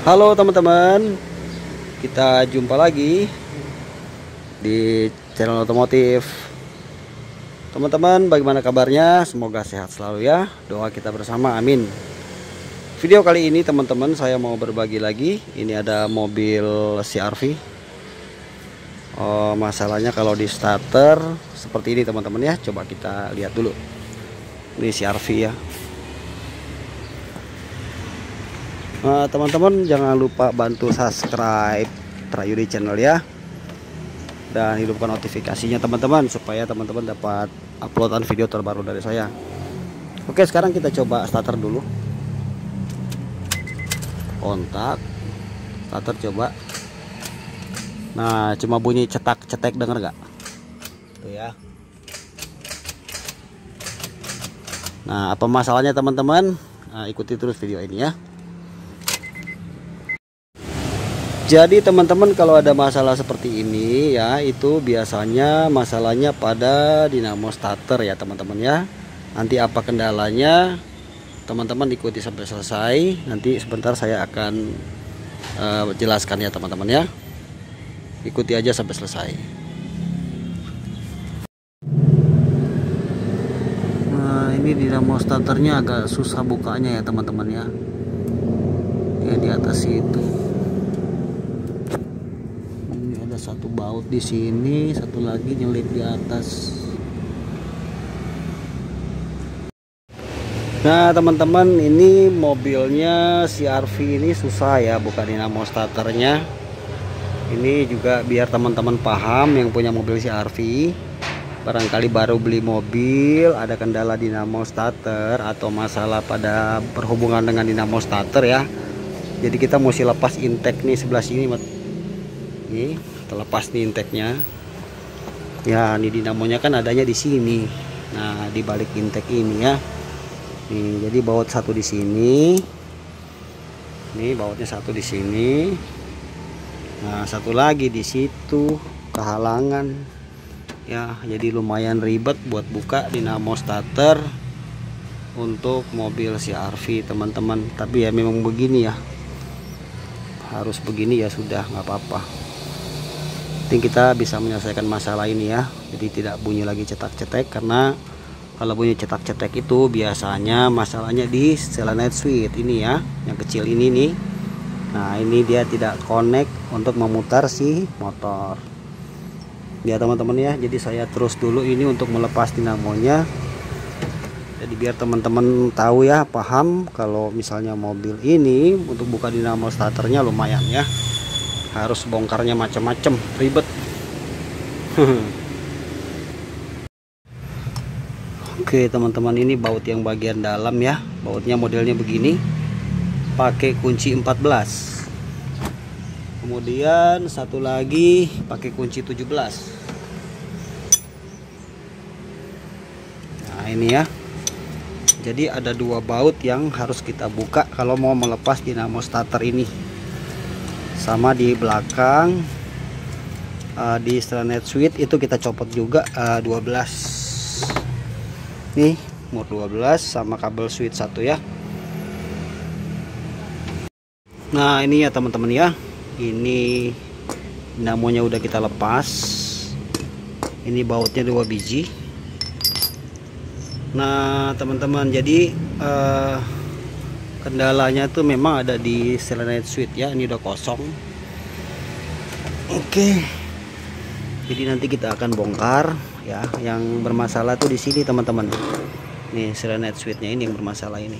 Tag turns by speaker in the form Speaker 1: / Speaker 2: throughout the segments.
Speaker 1: Halo teman-teman. Kita jumpa lagi Di channel otomotif. Teman-teman bagaimana kabarnya? Semoga sehat selalu ya. Doa kita bersama amin. Video kali ini teman-teman saya mau berbagi lagi. Ini ada mobil CRV Oh masalahnya kalau di starter Seperti ini teman-teman ya. Coba kita lihat dulu. Ini CRV ya Nah, teman-teman jangan lupa bantu subscribe Trayudi channel ya. Dan hidupkan notifikasinya teman-teman supaya teman-teman dapat uploadan video terbaru dari saya. Oke sekarang kita coba starter dulu. Kontak. Starter coba. Nah cuma bunyi cetak cetek denger nggak? Tuh ya. Nah apa masalahnya teman-teman? Nah, ikuti terus video ini ya Jadi teman-teman kalau ada masalah seperti ini ya itu biasanya masalahnya pada dinamo starter ya teman-teman ya. Nanti apa kendalanya teman-teman ikuti sampai selesai. Nanti sebentar saya akan uh, jelaskan ya teman-teman ya. Ikuti aja sampai selesai. Nah ini dinamo starternya agak susah bukanya ya teman-teman ya. Ya di atas itu satu baut di sini satu lagi nyelip di atas. Nah teman-teman ini mobilnya CRV ini susah ya bukan dinamo starternya. Ini juga biar teman-teman paham yang punya mobil CRV barangkali baru beli mobil ada kendala dinamo starter atau masalah pada perhubungan dengan dinamo starter ya. Jadi kita mesti lepas intake nih sebelah sini nih terlepas nih intake-nya. Ya ini dinamonya kan adanya di sini. Nah di balik intake ini ya. Nih jadi baut satu di sini. Nih bautnya satu di sini. Nah satu lagi di situ. Kehalangan. Ya jadi lumayan ribet buat buka dinamo starter untuk mobil CRV teman-teman. Tapi ya memang begini ya. Harus begini ya sudah nggak apa-apa penting kita bisa menyelesaikan masalah ini ya. Jadi tidak bunyi lagi cetak-cetek karena kalau bunyi cetak-cetek itu biasanya masalahnya di selenite switch ini ya yang kecil ini nih. Nah ini dia tidak connect untuk memutar si motor. Ya teman-teman ya jadi saya terus dulu ini untuk melepas dinamonya. Jadi biar teman-teman tahu ya paham kalau misalnya mobil ini untuk buka dinamo starternya lumayan ya harus bongkarnya macam-macam ribet. Oke teman-teman ini baut yang bagian dalam ya. Bautnya modelnya begini pakai kunci 14 kemudian satu lagi pakai kunci 17 nah ini ya. Jadi ada dua baut yang harus kita buka kalau mau melepas dinamo starter ini sama di belakang uh, di stranet switch itu kita copot juga uh, eh, 12 nih mur 12 sama kabel switch satu ya. Nah ini ya teman-teman ya. Ini dinamonya udah kita lepas. Ini bautnya dua biji. Nah teman-teman jadi uh, kendalanya tuh memang ada di selenite switch ya ini udah kosong. Oke. Jadi nanti kita akan bongkar ya yang bermasalah tuh di sini teman-teman. Nih selenite switchnya ini yang bermasalah ini.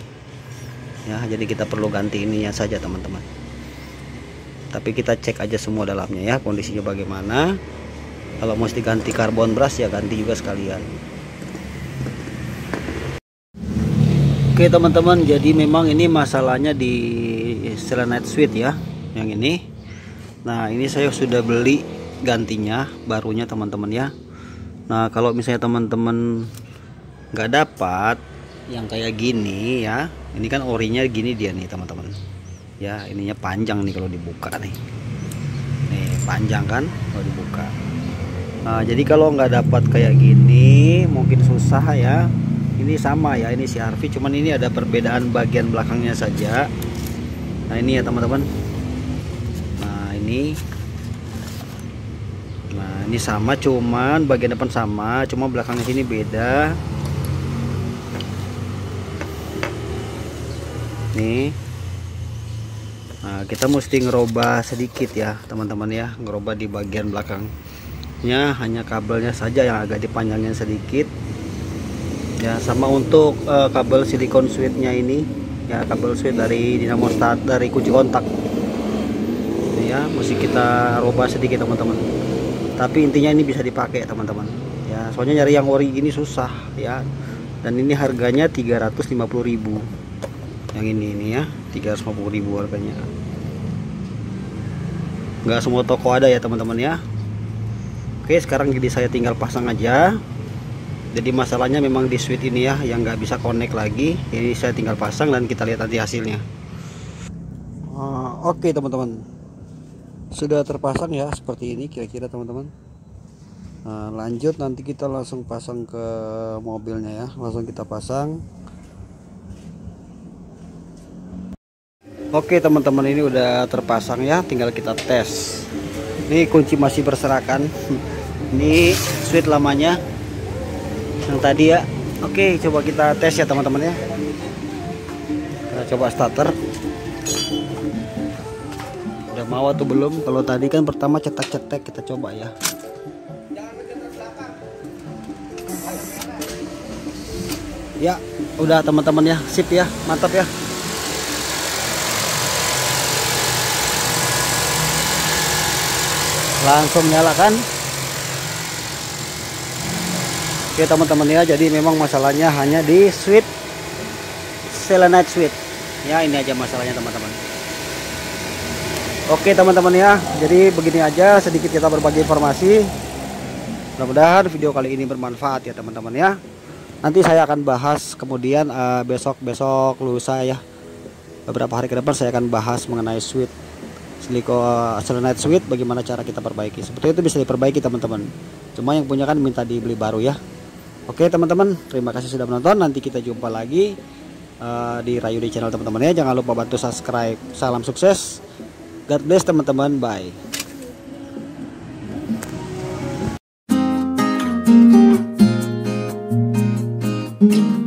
Speaker 1: Ya jadi kita perlu ganti ininya saja teman-teman. Tapi kita cek aja semua dalamnya ya kondisinya bagaimana. Kalau mesti ganti karbon brush ya ganti juga sekalian Oke teman-teman jadi memang ini masalahnya di selenite switch ya yang ini. Nah ini saya sudah beli gantinya barunya teman-teman ya. Nah kalau misalnya teman-teman nggak dapat yang kayak gini ya ini kan orinya gini dia nih teman-teman. Ya ininya panjang nih kalau dibuka nih. Nih panjang kan kalau dibuka. Nah jadi kalau nggak dapat kayak gini mungkin susah ya ini sama ya ini CRV cuman ini ada perbedaan bagian belakangnya saja. Nah ini ya teman-teman. Ini. Nah ini sama cuman bagian depan sama cuma belakangnya sini beda. Nih. Nah kita mesti ngerubah sedikit ya teman-teman ya ngerubah di bagian belakangnya hanya kabelnya saja yang agak dipanjangin sedikit ya sama untuk uh, kabel silikon switchnya ini. Ya kabel switch dari dinamo start dari kunci kontak. Ya mesti kita rubah sedikit teman-teman. Tapi intinya ini bisa dipakai teman-teman. Ya soalnya nyari yang ori ini susah ya. Dan ini harganya 350.000 yang ini ini ya 350.000 harganya. Nggak semua toko ada ya teman-teman ya. Oke sekarang jadi saya tinggal pasang aja jadi masalahnya memang di switch ini ya yang nggak bisa connect lagi. Ini saya tinggal pasang dan kita lihat nanti hasilnya. Uh, oke teman-teman. Sudah terpasang ya seperti ini kira-kira teman-teman. Nah, lanjut nanti kita langsung pasang ke mobilnya ya. Langsung kita pasang. Oke teman-teman ini udah terpasang ya. Tinggal kita tes. Ini kunci masih berserakan. Ini switch lamanya yang tadi ya. Oke coba kita tes ya teman-teman ya. Kita coba starter. Udah mau atau belum? Kalau tadi kan pertama cetak-cetek kita coba ya. Ya udah teman-teman ya. Sip ya mantap ya. Langsung nyalakan oke teman-teman ya. Jadi memang masalahnya hanya di switch selenite switch ya ini aja masalahnya teman-teman. Oke teman-teman ya. Jadi begini aja sedikit kita berbagi informasi. Mudah-mudahan video kali ini bermanfaat ya teman-teman ya. Nanti saya akan bahas kemudian uh, besok besok lusa ya. Beberapa hari ke depan saya akan bahas mengenai switch siliko selenite switch bagaimana cara kita perbaiki. Seperti itu bisa diperbaiki teman-teman. Cuma yang punya kan minta dibeli baru ya oke teman-teman terima kasih sudah menonton. Nanti kita jumpa lagi uh, di Rayu di channel teman-teman ya. Jangan lupa bantu subscribe. Salam sukses. God bless teman-teman. Bye. Mm-hmm.